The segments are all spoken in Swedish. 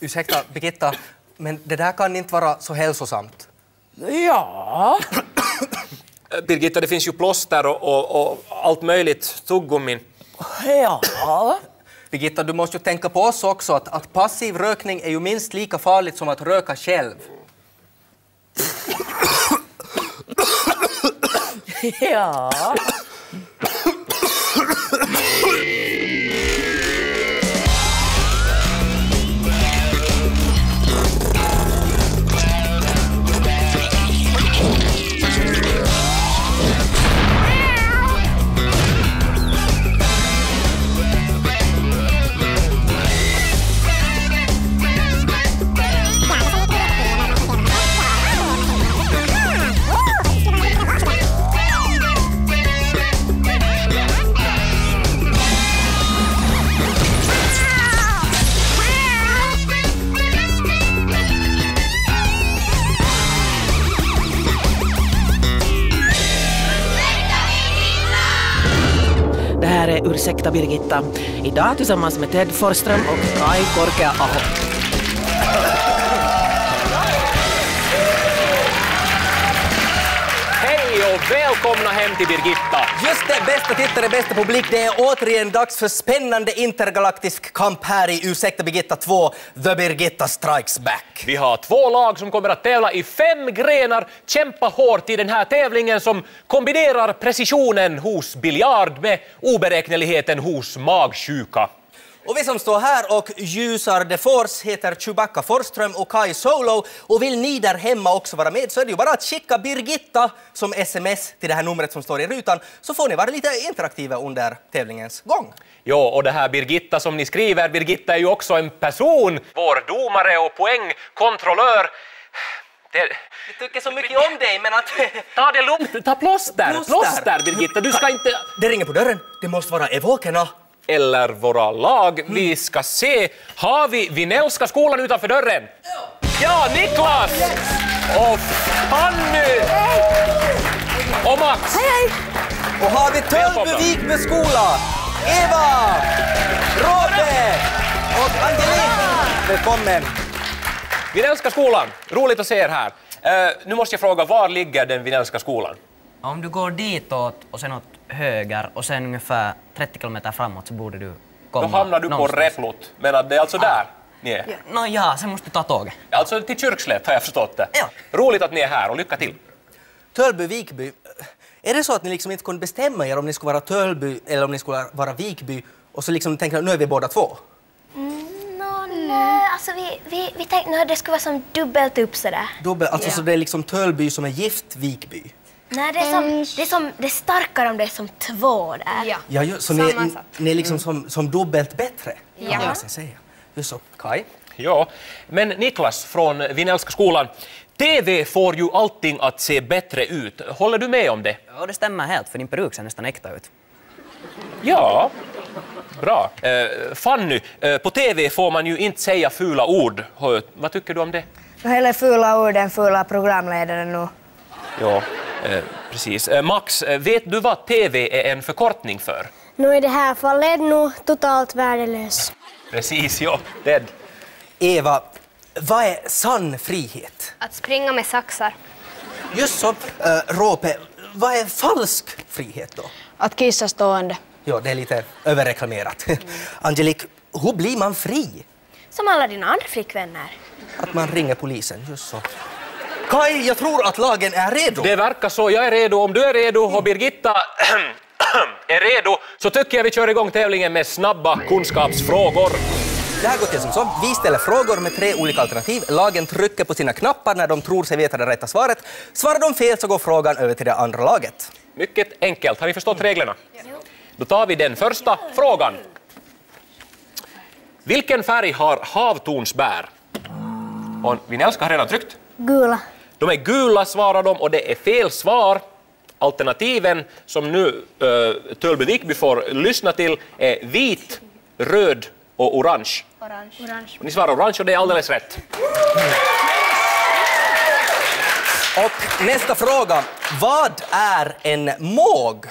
ursäkta, Birgitta, men det där kan inte vara så hälsosamt. Ja. Birgitta, det finns ju plåster och, och, och allt möjligt, tuggummin. Ja. Birgitta, du måste ju tänka på oss också, att, att passiv rökning är ju minst lika farligt som att röka själv. Ja. Ursäkta Birgitta. Idag tillsammans med Ted Forsström och Kai Korkea-Aho. Och välkomna hem till Birgitta! Just det, bästa tittare, bästa publik, det är återigen dags för spännande intergalaktisk kamp här i Ursäkta Birgitta 2, The Birgitta Strikes Back. Vi har två lag som kommer att tävla i fem grenar, kämpa hårt i den här tävlingen som kombinerar precisionen hos biljard med oberäkneligheten hos magsjuka. Och vi som står här och ljusar The Force heter Chewbacca Forsström och Kai Solo. Och vill ni där hemma också vara med så är det ju bara att skicka Birgitta som sms till det här numret som står i rutan så får ni vara lite interaktiva under tävlingens gång. Jo, och det här Birgitta som ni skriver, Birgitta är ju också en person, vår domare och poängkontrollör. Det, Jag tycker så mycket om dig men att... ta det lugnt, ta plåster, Plåster. plåster Birgitta, du ska inte... Det ringer på dörren, det måste vara evokerna. Eller våra lag. Vi ska se, har vi Vinellska skolan utanför dörren? Ja, Niklas! Och Fanny! Och Max! Och har vi Välkomna. Vikby skola, Eva, Robbe och Angelique. Välkommen. Vinellska skolan, roligt att se er här. Eh, nu måste jag fråga, var ligger den Vinellska skolan? Om du går ditåt och sen åt höger och sen ungefär 30 kilometer framåt så borde du komma Då hamnar du på någonstans. Replut, men att det är alltså där ni är? Nå ja, sen måste du ta tåget. Alltså till Kyrkslätt har jag förstått det. Ja. Roligt att ni är här och lycka till. Tölby Vikby, är det så att ni liksom inte kunde bestämma er om ni skulle vara Tölby eller om ni skulle vara Vikby och så liksom tänkte nu är vi båda två? Nå, nej, alltså vi, vi, vi tänkte att det skulle vara som dubbelt upp sådär. Dubbel, alltså så det är liksom Tölby som är gift Vikby? Nej, det är, som, det, är som, det är starkare om det är som två där. Ja. Ja, ju, så ni, ni är liksom som, som dubbelt bättre? Ja. kan man säga. Just så. Kai? Ja, men Niklas från Vinellska skolan, TV får ju allting att se bättre ut. Håller du med om det? Ja, det stämmer helt, för din peruk ser nästan äkta ut. Ja, bra. Eh, Fanny, eh, på TV får man ju inte säga fula ord. Hör- Vad tycker du om det? Hellre fula ord än fula programledare nu. Ja, precis. Eh, Max, eh, vet du vad TV är en förkortning för? Nu i det här fallet är nog totalt värdelös. Precis, ja. Dead. Eva, vad är sann frihet? Att springa med saxar. Just så. Uh, Rope, vad är falsk frihet då? Att kissa stående. Ja, det är lite överreklamerat. Angelique, hur blir man fri? Som alla dina andra flickvänner. Att man ringer polisen, just så. Kai, jag tror att lagen är redo. Det verkar så. Jag är redo. Om du är redo och Birgitta är redo så tycker jag vi kör igång tävlingen med snabba kunskapsfrågor. Det här går till som så. Vi ställer frågor med tre olika alternativ. Lagen trycker på sina knappar när de tror sig veta det rätta svaret. Svarar de fel så går frågan över till det andra laget. Mycket enkelt. Har ni förstått reglerna? Då tar vi den första frågan. Vilken färg har havtornsbär? Och Vinelska har redan tryckt. Gula. De är gula svarar de och det är fel svar. Alternativen som nu uh, Tölby Vikby får lyssna till är vit, röd och orange. Orange. Och ni svarar orange och det är alldeles rätt. Och nästa fråga. Vad är en måg?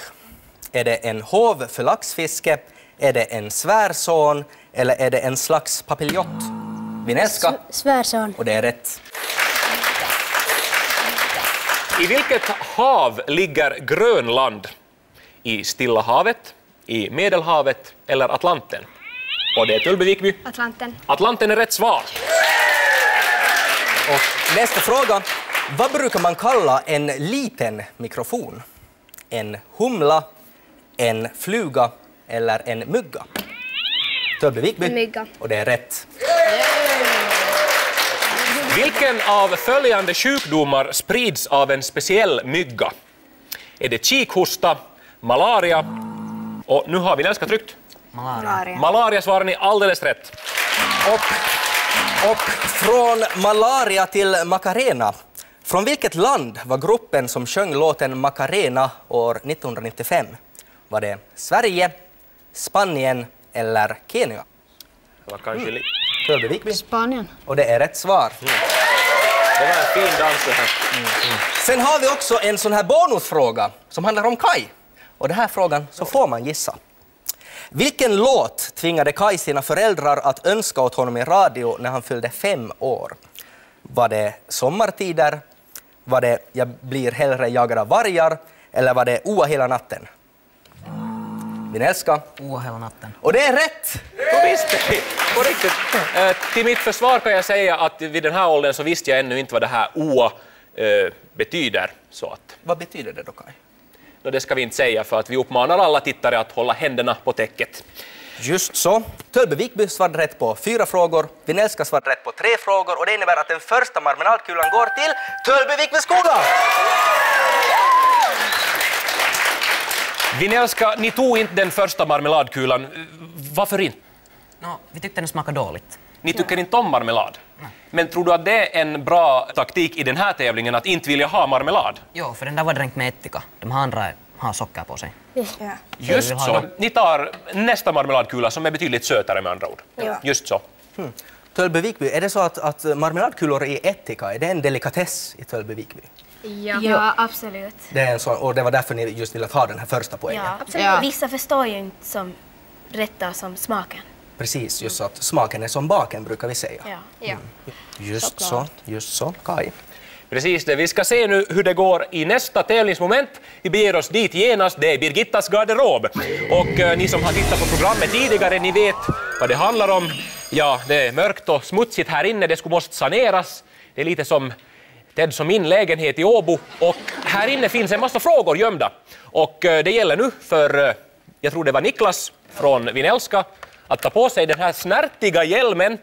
Är det en hov för laxfiske? Är det en svärson? Eller är det en slags papiljott? Vinelska, Svärson. och det är rätt. I vilket hav ligger Grönland? I Stilla havet, i Medelhavet eller Atlanten? Och det är Tullby Vikby. Atlanten. Atlanten är rätt svar. Och nästa fråga. Vad brukar man kalla en liten mikrofon? En humla, en fluga eller en mygga? Tölby Vikby. En mygga. Och det är rätt. Vilken av följande sjukdomar sprids av en speciell mygga? Är det kikhosta, malaria och nu har vi Nelska tryckt. Malaria. Malaria svarar ni alldeles rätt. Och, och från malaria till Macarena. Från vilket land var gruppen som sjöng låten Macarena år 1995? Var det Sverige, Spanien eller Kenya? Det var kanske li- Tölby Vikby. Spanien. Och det är rätt svar. det var en fin dans det här. Sen har vi också en sån här bonusfråga som handlar om Kai. Och den här frågan så får man gissa. Vilken låt tvingade Kai sina föräldrar att önska åt honom i radio när han fyllde fem år? Var det Sommartider? Var det Jag blir hellre jagad av vargar? Eller var det Oa hela natten? Vinelska. Åh, hela natten. Och det är rätt! På, visst, på riktigt. Eh, till mitt försvar kan jag säga att vid den här åldern så visste jag ännu inte vad det här OA eh, betyder. Så att, Vad betyder det då Kai? no, det ska vi inte säga för att vi uppmanar alla tittare att hålla händerna på täcket. Just så. Tölbe Vikby svarade rätt på fyra frågor, Vinelska svarade rätt på tre frågor och det innebär att den första marmeladkulan går till Tölbe Vikby skola! Vinelska, ni tog inte den första marmeladkulan. Varför inte? Nå, vi tyckte den smakade dåligt. Ni tycker inte om marmelad. Men tror du att det är en bra taktik i den här tävlingen att inte vilja ha marmelad? Jo, för den där var dränkt med ättika. De här andra har socker på sig. Ja. Just så. Ni tar nästa marmeladkula som är betydligt sötare med andra ord. Just så. Tölbe Vikby, är det så att, att marmeladkulor i ättika, är det en delikatess i Tölbe Vikby? Ja, absolut. Det är en sån, och det var därför ni just ville ha den här första poängen? Ja, absolut. Ja. Vissa förstår ju inte som rätta som smaken. Precis, just så att smaken är som baken brukar vi säga. Ja. Ja. Just så, just så. Kai. Precis det. Vi ska se nu hur det går i nästa tävlingsmoment. Vi beger oss dit genast. Det är Birgittas garderob. Och eh, ni som har tittat på programmet tidigare, ni vet vad det handlar om. Ja, det är mörkt och smutsigt här inne. Det skulle måste saneras. Det är lite som Ted som min lägenhet i Åbo. Och här inne finns en massa frågor gömda. Och eh, det gäller nu för, eh, jag tror det var Niklas från Vinelska, att ta på sig den här snärtiga hjälmen.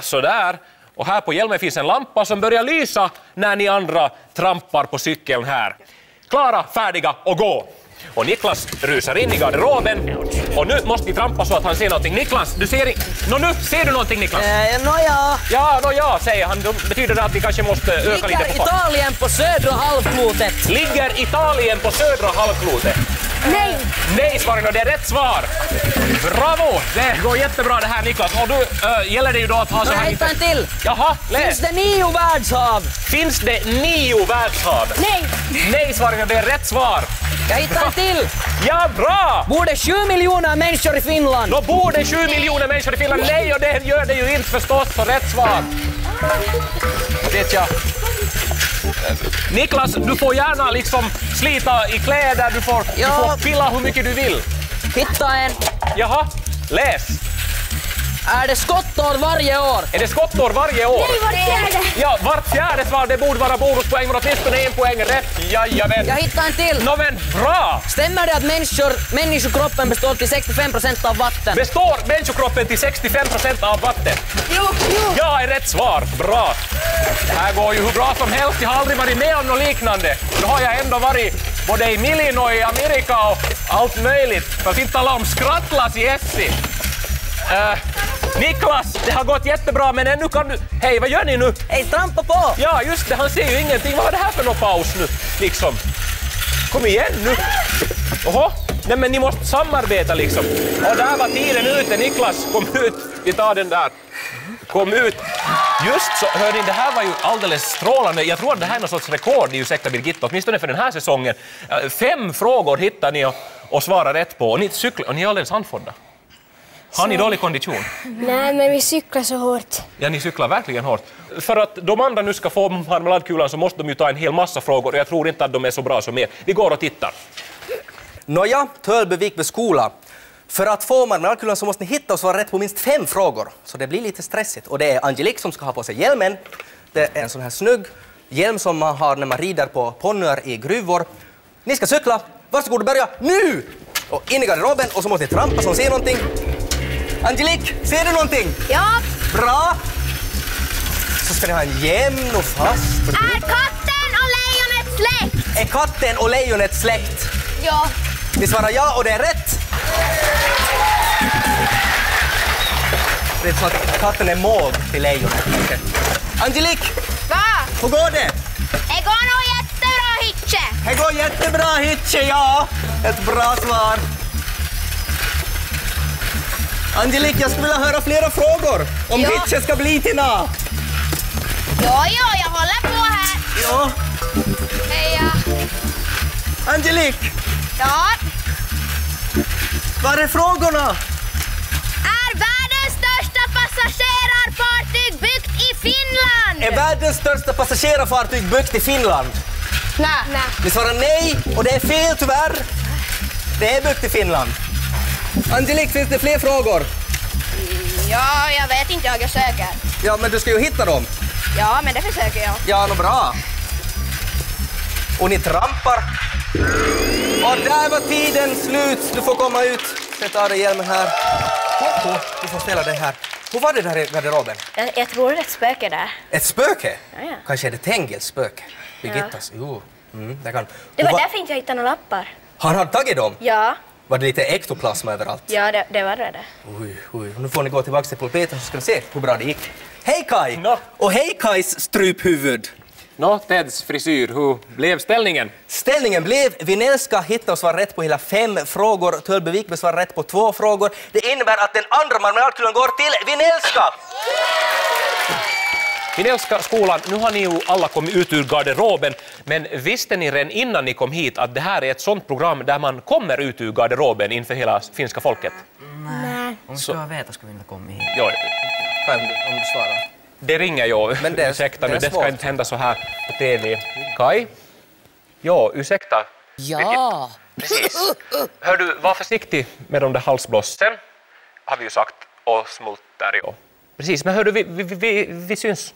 Sådär. Och här på hjälmen finns en lampa som börjar lysa när ni andra trampar på cykeln här. Klara, färdiga och gå! Och Niklas rusar in i garderoben och nu måste ni trampa så att han ser någonting. Niklas, du ser... Nå nu, ser du någonting Niklas? Eh, Nåja, Ja, nå ja, säger han. Då betyder det att vi kanske måste öka lite ligger på fart. Italien på södra halvklotet? Ligger Italien på södra halvklotet? Nej! Nej, och det är rätt svar! Bravo! Det går jättebra det här Niklas. Och du äh, gäller det ju då att ha så här... hittar en till. Jaha, läs! Finns det nio världshav? Finns det nio världshav? Nej! Nej, och det är rätt svar! Jag hittar en till. Ja, bra! Bor det sju miljoner människor i Finland? Då bor det sju miljoner människor i Finland. Nej, och det gör det ju inte förstås, så rätt svar. Vet jag. Niklas, du får gärna liksom slita i kläder, du får, du Ja. får pilla hur mycket du vill. Hitta en. Jaha, läs! Är det skottår varje år? Är det skottår varje år? Vart fjärde! Ja, vart fjärde svar, det borde vara bonuspoäng, men åtminstone en poäng rätt. Jajamän. Jag hittar en till. Nå men bra! Stämmer det att människor, människokroppen består till 65 procent av vatten? Består människokroppen till 65 procent av vatten? Jo, jo! Ja, är rätt svar. Bra. Det här går ju hur bra som helst. Jag har aldrig varit med om något liknande. Då har jag ändå varit både i Illinois, i Amerika och allt möjligt. För att inte tala om skrattlas i Essi. Eh, Niklas, det har gått jättebra men ännu kan du... Hej, vad gör ni nu? Hej, trampa på! Ja, just det, han ser ju ingenting. Vad var det här för någon paus nu? Liksom. Kom igen nu. Oho, nej men ni måste samarbeta liksom. Och där var tiden ute. Niklas, kom ut. Vi tar den där. Kom ut. Just så, hörni, det här var ju alldeles strålande. Jag tror att det här är någon sorts rekord i Ursäkta Birgitta, åtminstone för den här säsongen. Fem frågor hittar ni och, och svarar rätt på. Och ni cyklar, och ni är alldeles andfådda. Har ni dålig kondition? Nej, men vi cyklar så hårt. Ja, ni cyklar verkligen hårt. För att de andra nu ska få marmeladkulan så måste de ju ta en hel massa frågor och jag tror inte att de är så bra som er. Vi går och tittar. Nåja, Tölby Vikby skola. För att få marmeladkulan så måste ni hitta och svara rätt på minst fem frågor. Så det blir lite stressigt. Och det är Angelique som ska ha på sig hjälmen. Det är en sån här snygg hjälm som man har när man rider på ponnyer i gruvor. Ni ska cykla. Varsågod och börja nu! Och in i garderoben och så måste ni trampa så hon ser någonting. Angelique, ser du någonting? Ja. Bra! Så ska ni ha en jämn och fast Är katten och lejonet släkt? Är katten och lejonet släkt? Ja. Ni svarar ja och det är rätt. Det är som att katten är måg till lejonet. Angelique, Va? hur går det? Det går nog jättebra, Hitche. Det går jättebra Hitche, ja. Ett bra svar. Angelique, jag skulle vilja höra flera frågor om Ja. Hitche ska bli till nå. Jo, jo, jag håller på här. Ja. Heja. Angelique, Ja. var är frågorna? Är världens största passagerarfartyg byggt i Finland? Är världens största passagerarfartyg byggt i Finland? Nej. Nej. Ni svarar nej och det är fel tyvärr. Det är byggt i Finland. Angelique, finns det fler frågor? Ja, jag vet inte, jag är säker. Ja, men du ska ju hitta dem. Ja, men det försöker jag. Ja, nå bra. Och ni trampar. Och där var tiden slut. Du får komma ut. Sätt av dig hjälmen här. Du får ställa dig här. Hur var det där i garderoben? Jag, jag tror det är ett spöke där. Ett spöke? Ja, ja. Kanske är det Tengils spöke? Birgittas? Jo. Mm, det kan. Det var va- därför inte jag hittade några lappar. Han hade tagit dem? Ja, Var det lite ektoplasma överallt? ja det, det var det. Oj, oj. Nu får ni gå tillbaka till pulpeten så ska vi se hur bra det gick. Hej Kai! Nå. Och hej Kais struphuvud! Nå, Teds frisyr, hur blev ställningen? Ställningen blev Vinelska hitta och svara rätt på hela fem frågor. Tölby Wikberg svarar rätt på två frågor. Det innebär att den andra marmeladkulan går till Vinelska! Vinelska skolan, nu har ni ju alla kommit ut ur garderoben, men visste ni redan innan ni kom hit att det här är ett sånt program där man kommer ut ur garderoben inför hela finska folket? Om vi skulle ha vetat skulle vi inte kommit hit. Om du, om du svarar. det ringer ju. Men det är- ursäkta det är nu, det ska inte hända så här på TV. Kai? Jo, ursäkta. Ja. Precis. Hör du, var försiktig med de där halsblåsen, har vi ju sagt, och smulter. Precis, men hör du, vi, vi, vi, vi syns.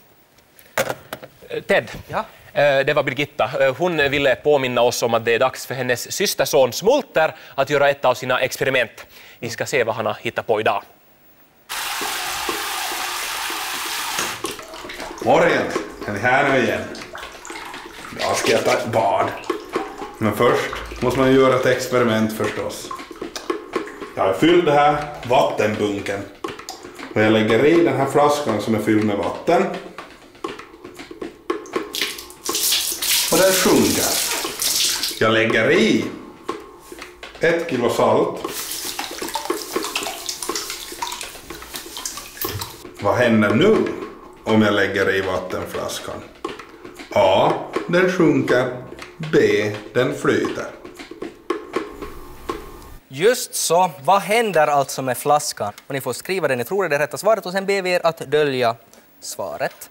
Ted, Ja? eh, det var Birgitta. Eh, Hon ville påminna oss om att det är dags för hennes systerson Smulter att göra ett av sina experiment. Vi ska se vad han har hittat på idag. Morgon! Är ni här nu igen? Jag ska jag ta ett bad. Men först måste man göra ett experiment förstås. Jag har fyllt den här vattenbunken. Och jag lägger i den här flaskan som är fylld med vatten. Och den sjunker. Jag lägger i ett kilo salt. Vad händer nu om jag lägger i vattenflaskan? A. Den sjunker. B. Den flyter. Just så. Vad händer alltså med flaskan? Och ni får skriva det ni tror är det rätta svaret och sen ber vi er att dölja svaret.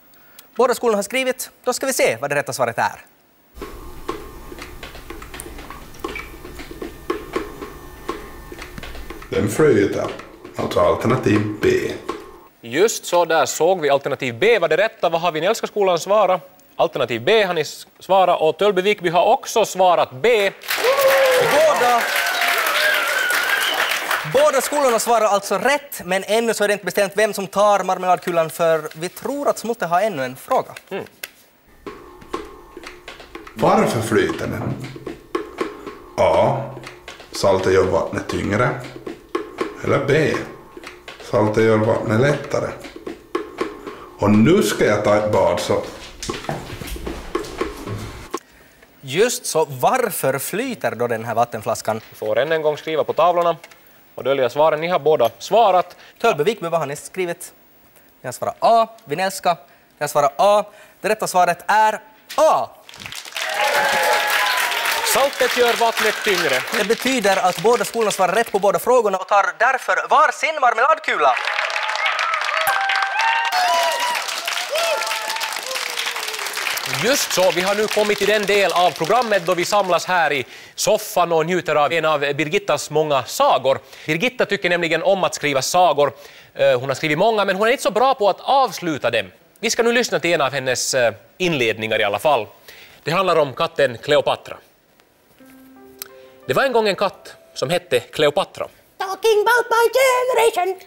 Båda skolorna har skrivit. Då ska vi se vad det rätta svaret är. Den flyter. Alltså alternativ B. Just så, där såg vi alternativ B var det rätta. Vad har Vinelska skolan svarat? Alternativ B har ni svarat och Tölby Vikby har också svarat B. Båda, båda skolorna svarar alltså rätt, men ännu så är det inte bestämt vem som tar marmeladkulan för vi tror att Smulte har ännu en fråga. Varför flyter den? A. Saltet gör vattnet tyngre. Eller B. Saltet gör vattnet lättare. Och nu ska jag ta ett bad så Just så, varför flyter då den här vattenflaskan? Ni får än en gång skriva på tavlorna och dölja svaren. Ni har båda svarat. Tölby Wikby, vad har ni skrivit? Ni har svarat A. Vinelska, ni har svarat A. Det rätta svaret är A. Saltet gör vattnet tyngre. Det betyder att båda skolorna svarar rätt på båda frågorna och tar därför varsin marmeladkula. Just så, vi har nu kommit till den del av programmet då vi samlas här i soffan och njuter av en av Birgittas många sagor. Birgitta tycker nämligen om att skriva sagor. Eh, Hon har skrivit många, men hon är inte så bra på att avsluta dem. Vi ska nu lyssna till en av hennes eh, inledningar i alla fall. Det handlar om katten Kleopatra. Det var en gång en katt som hette Kleopatra. Talking about my generation.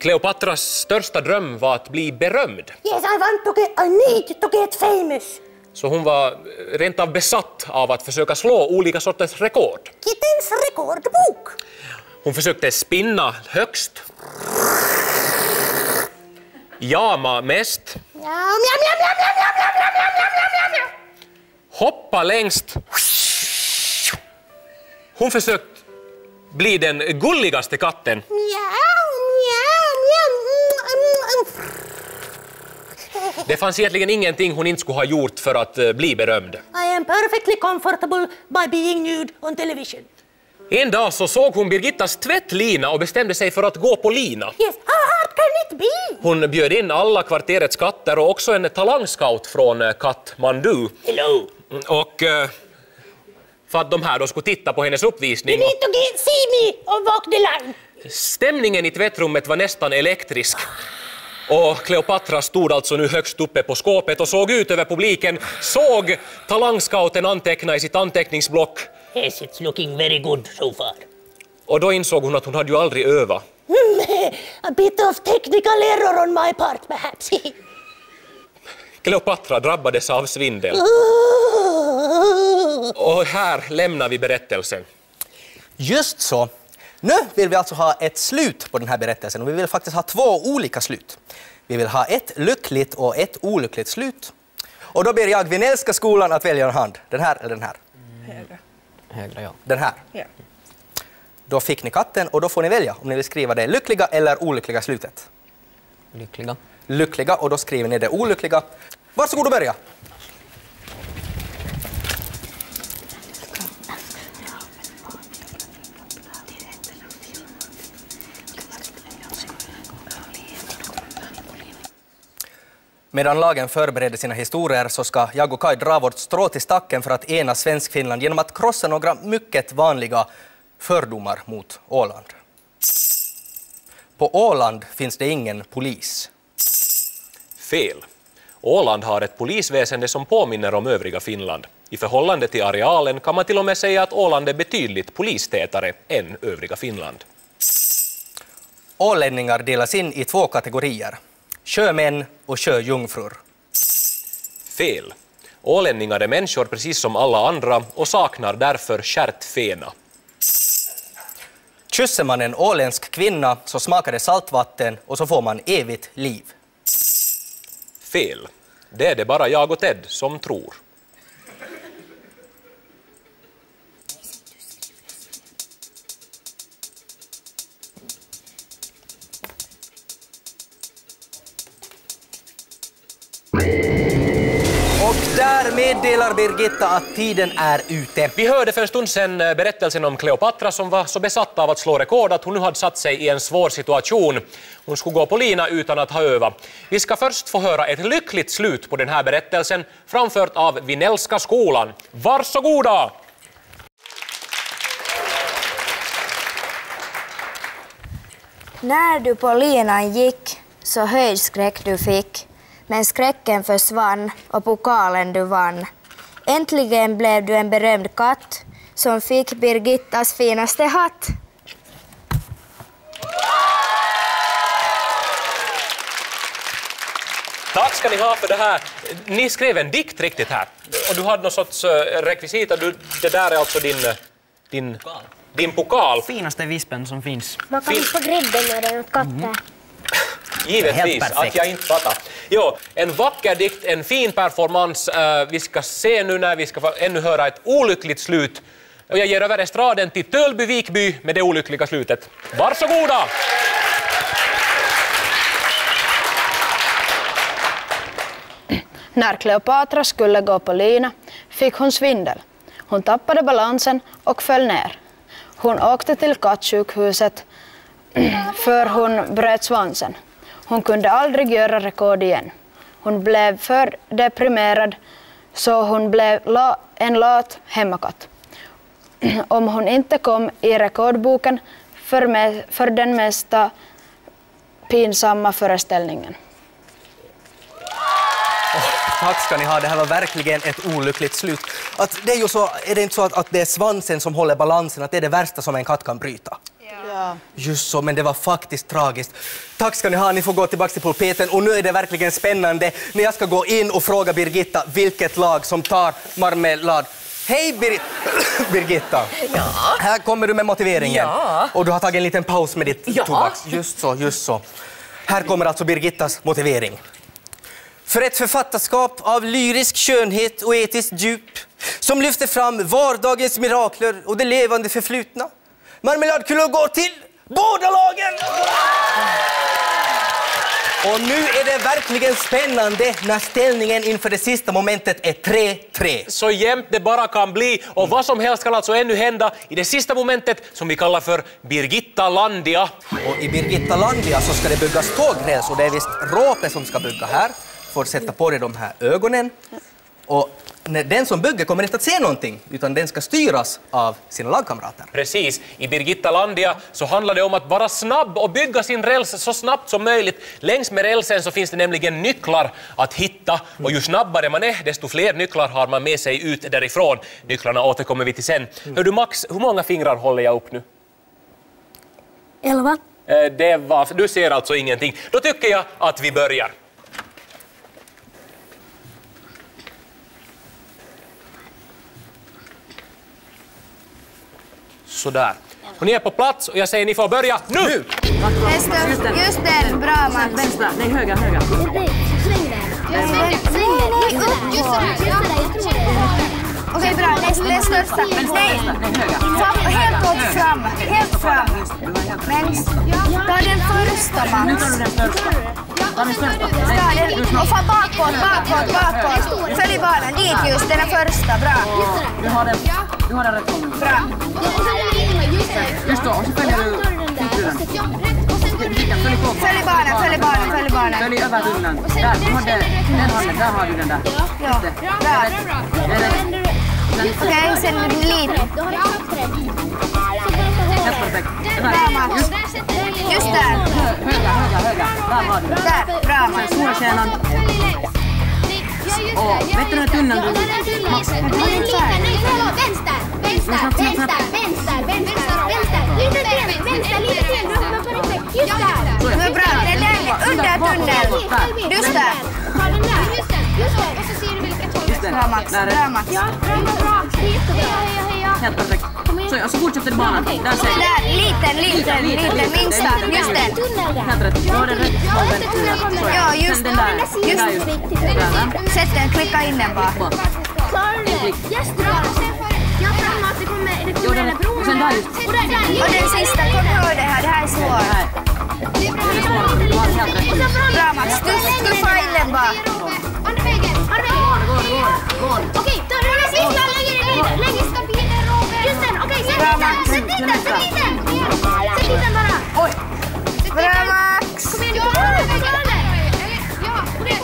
Kleopatras största dröm var att bli berömd. Yes, I want to get, I need to get famous. Så hon var eh, rent av besatt av att försöka slå olika sorters rekord. Kittens rekordbok. Hon försökte spinna högst, jama mest, Mjau, mjau, Hon försökte bli den gulligaste katten. Mjau, mjau, mjau, Det fanns egentligen ingenting hon inte skulle ha gjort för att eh, bli berömd. I am perfectly comfortable by being nude on television. En dag så såg hon Birgittas tvättlina och bestämde sig för att gå på lina. Yes, how hard can it be? Hon bjöd in alla kvarterets katter och också en talangscout från eh, Kathmandu. Hello. Och eh, för att de här då skulle titta på hennes uppvisning. me on walk the line. Stämningen i tvättrummet var nästan elektrisk. Och Kleopatra stod alltså nu högst uppe på skåpet och såg ut över publiken, såg talangscouten anteckna i sitt anteckningsblock Yes, it's looking very good so far. och då insåg hon att hon hade ju aldrig övat. Hmm, a bit of technical error on my part, perhaps. Kleopatra drabbades av svindel. Och här lämnar vi berättelsen. Just så. Nu vill vi alltså ha ett slut på den här berättelsen och vi vill faktiskt ha två olika slut. Vi vill ha ett lyckligt och ett olyckligt slut. Och då ber jag Vinellska skolan att välja en hand. Den här eller den här? Högra, ja. Den här. Ja. Då fick ni katten och då får ni välja om ni vill skriva det lyckliga eller olyckliga slutet. Lyckliga. Lyckliga och då skriver ni det olyckliga. Varsågod och börja. Medan lagen förbereder sina historier så ska jag och Kai dra vårt strå till stacken för att ena Svenskfinland genom att krossa några mycket vanliga fördomar mot Åland. På Åland finns det ingen polis. Fel. Åland har ett polisväsende som påminner om övriga Finland. I förhållande till arealen kan man till och med säga att Åland är betydligt polistätare än övriga Finland. Ålänningar delas in i två kategorier. Sjömän och sjöjungfrur. Fel. Ålänningar är människor precis som alla andra och saknar därför stjärtfena. Kysser man en åländsk kvinna så smakar det saltvatten och så får man evigt liv. Fel. Det är det bara jag och Ted som tror. Och där meddelar Birgitta att tiden är ute. Vi hörde för en stund sedan eh, berättelsen om Kleopatra som var så besatt av att slå rekord att hon nu hade satt sig i en svår situation. Hon skulle gå på lina utan att ha övat. Vi ska först få höra ett lyckligt slut på den här berättelsen framfört av Vinellska skolan. Varsågoda! När du på linan gick så höjd skräck du fick. Men skräcken försvann och pokalen du vann. Äntligen blev du en berömd katt som fick Birgittas finaste hatt. Tack ska ni ha för det här. Ni skrev en dikt riktigt här. Och du hade någon sorts eh, rekvisita. Du, det där är alltså din, eh, din, din pokal. Finaste vispen som finns. Man kan Fin- få grädde när det är något katt där. Givetvis, att jag inte fattar. Jo, en vacker dikt, en fin performance. Äh, vi ska se nu när vi ska få ännu höra ett olyckligt slut. Och jag ger över estraden till Tölby Vikby med det olyckliga slutet. Varsågoda! När Kleopatra skulle gå på lina fick hon svindel. Hon tappade balansen och föll ner. Hon åkte till kattsjukhuset för hon bröt svansen. Hon kunde aldrig göra rekord igen. Hon blev för deprimerad så hon blev la en lat hemmakatt. Om hon inte kom i rekordboken för, me för den mesta pinsamma föreställningen. Tack ska ni ha, det här var verkligen ett olyckligt slut. Att det är, ju så, är det inte så att, att det är svansen som håller balansen, att det är det värsta som en katt kan bryta? Ja. Just så, men det var faktiskt tragiskt. Tack ska ni ha, ni får gå tillbaka till pulpeten och nu är det verkligen spännande när jag ska gå in och fråga Birgitta vilket lag som tar marmelad. Hej Bir Birgitta! Ja. Här kommer du med motiveringen. Ja. Och du har tagit en liten paus med ditt Ja. tobaks. Just så, just så. Här kommer alltså Birgittas motivering. För ett författarskap av lyrisk skönhet och etiskt djup som lyfter fram vardagens mirakler och det levande förflutna. Marmeladkulor går till båda lagen! Och nu är det verkligen spännande när ställningen inför det sista momentet är 3-3. Så jämnt det bara kan bli och vad som helst kan alltså ännu hända i det sista momentet som vi kallar för Birgitta Landia. Och i Birgitta Landia så ska det byggas tågräls och det är visst Råpe som ska bygga här. Får sätta på dig de här ögonen. Och den som bygger kommer inte att se någonting utan den ska styras av sina lagkamrater. Precis, i Birgitta Landia så handlar det om att vara snabb och bygga sin räls så snabbt som möjligt. Längs med rälsen så finns det nämligen nycklar att hitta och ju snabbare man är desto fler nycklar har man med sig ut därifrån. Nycklarna återkommer vi till sen. Hör du Max, hur många fingrar håller jag upp nu? Elva. Eh, Det var, du ser alltså ingenting. Då tycker jag att vi börjar. Sådär. Och ni är på plats och jag säger ni får börja nu! Just det, just det, bra Max. Vänstra, nej höger, höger. Okej, bra. Det största. Nej, helt åt fram. Helt fram. Men ta den första, Nu största. Ta den största. Ta den och far bakåt, bakåt, bakåt. Följ banan. Dit just, den är första. Bra. Du har den, du har den rätt nu. Bra. Just då, och så följer du. Birgitta, följ på. Följ banan, följ banan, följ över tunneln. Där, du har den, den handen, där har du den där. Ja, bra. Okej, sen lite. Helt perfekt. Max. Just där. Höger, höger, höger. Där har du den. Där. Bra, Max. Solstjärnan. Och vet du den här tunneln du... Max, Men bra, den där. Under tunneln. Just där. Just den. Bra, Max. Där är Bra, Max. Helt perfekt. Så, och så fortsätter banan. Där ser du. Där, liten, liten, liten, minsta. Just den. Helt rätt. Då har den rätt hållen. Så, Ja, just den där. Den där just. Där, va? Sätt den, klicka in den bara. Bra. Jo, den är... Och sen där just. Och den sista, kom ihåg det här, det här är svårt. Det är det svåraste. Du har helt rätt. Bra Max, du skuffa in den bara. Går, går, går. Okej, då är det sista. Längre, längre stabilen, Robert. Just den, okej, sätt dit den. Sätt dit den, sätt dit den. Sätt dit den bara. Oj! Bra Max. Kom igen, du du klarar det. Ja, och det.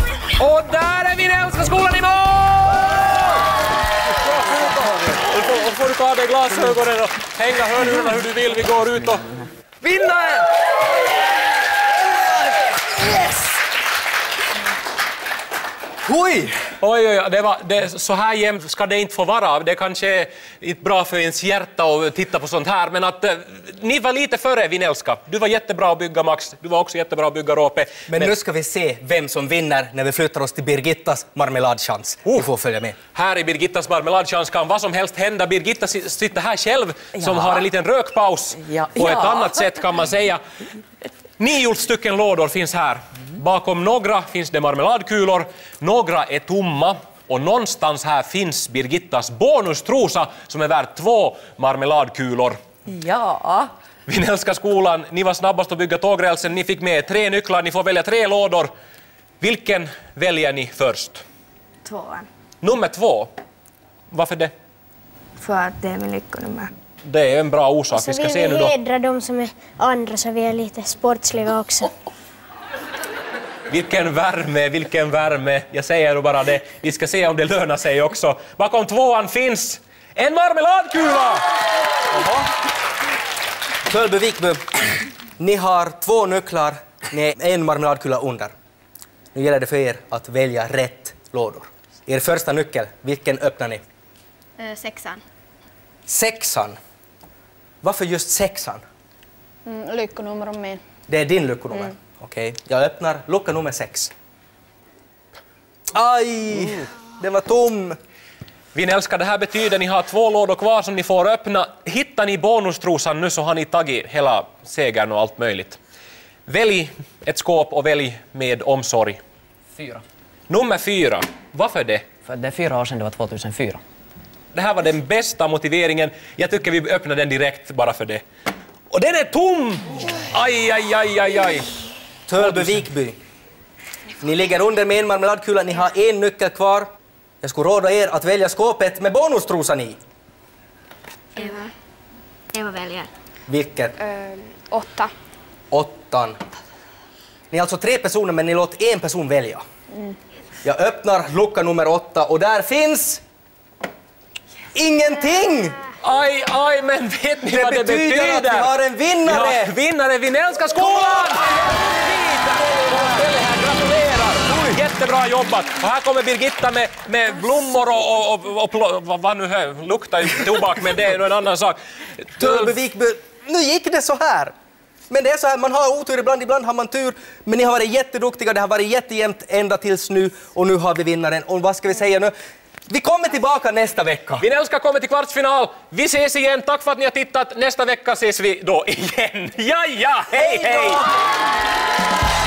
Och där är Vinellska skolan i mål! Och får, du ta av dig glasögonen och hänga hörlurarna hur du vill. Vi går ut och vinnaren! Oj! Oj, oj, det var, det, så här jämnt ska det inte få vara. Det kanske är inte bra för ens hjärta att titta på sånt här, men att eh, ni var lite före Vinelska. Du var jättebra att bygga Max, du var också jättebra att bygga Råpe. Men, nu ska vi se vem som vinner när vi flyttar oss till Birgittas marmeladchans. Ni får följa med. Här i Birgittas marmeladchans kan vad som helst hända. Birgitta si- sitter här själv som har en liten rökpaus. Ja. På ett Ja. annat sätt kan man säga. Nio stycken lådor finns här. Bakom några finns det marmeladkulor, några är tomma och någonstans här finns Birgittas bonustrosa som är värd två marmeladkulor. Ja. Vinellska skolan, ni var snabbast att bygga tågrälsen, ni fick med tre nycklar, ni får välja tre lådor. Vilken väljer ni först? Tvåan. Nummer två. Varför det? för att det är min lyckonummer. Det är en bra orsak. Så Vi ska vill se vi nu då. hedra de som är andra så vi är lite sportsliga också. Vilken värme, vilken värme. Jag säger bara det. Vi ska se om det lönar sig också. Bakom tvåan finns en marmeladkula! Tölby Vikby, ni har två nycklar, ni är en marmeladkula under. Nu gäller det för er att välja rätt lådor. Er första nyckel, vilken öppnar ni? sexan. Sexan. Varför just sexan? Mm, lyckonummer om min. Det är din luckonummer? Okej, jag öppnar lucka nummer sex. Aj! Den var tom! Vi älskar det här betyder ni har två lådor kvar som ni får öppna. Hittar ni bonustrosan nu så har ni tagit hela segern och allt möjligt. Välj ett skåp och välj med omsorg. Fyra. Nummer fyra. Varför det? För det är fyra år sedan, det var 2004. Det här var den bästa motiveringen. Jag tycker vi öppnar den direkt bara för det. Och den är tom! Aj, aj, aj, aj, aj. Tölby Vikby. Ni ligger under med en marmeladkula, ni har en nyckel kvar. Jag skulle råda er att välja skåpet med bonustrosan i. Eva. Eva väljer. Vilket? åtta. Åttan. Ni är alltså tre personer, men ni låter en person välja. Jag öppnar lucka nummer åtta och där finns... Ingenting! Aj, aj, men vet ni Det vad det betyder betyder? att vi har en vinnare! Vi har vinnare! Vinellska skolan! Jättebra jobbat! Och här kommer Birgitta med, med blommor och, och, och, och pl- vad, nu hör, luktar ju tobak, men det är en annan sak. Tölby Vikby, nu gick det så här. Men det är så här, man har otur ibland, ibland har man tur. Men ni har varit jätteduktiga, det har varit jättejämnt ända tills nu och nu har vi vinnaren. Och vad ska vi säga nu? Vi kommer tillbaka nästa vecka. Vinellska kommer till kvartsfinal. Vi ses igen. Tack för att ni har tittat. Nästa vecka ses vi då igen. Ja, ja, hej, hej! Birgitta,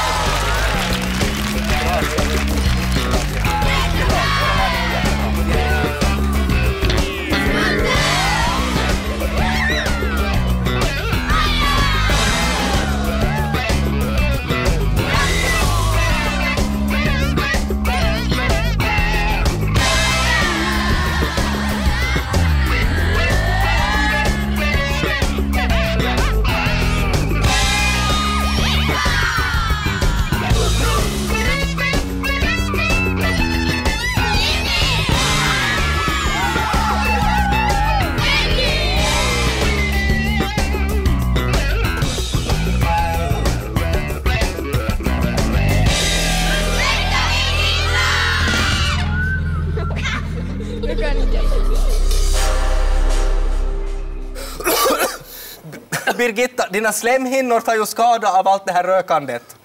dina slemhinnor tar ju skada av allt det här rökandet.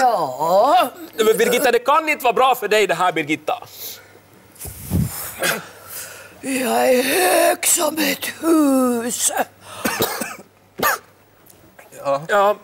Ja. Men Birgitta, det kan inte vara bra för dig det här, Birgitta. Jag är hög som ett hus. Ja.